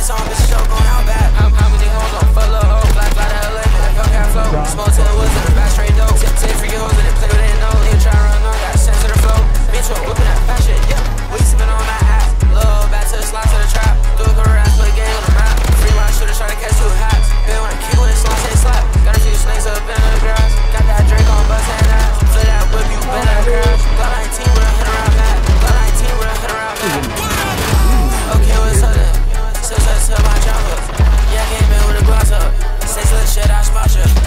It's on the show going Yeah.